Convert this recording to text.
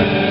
Amen.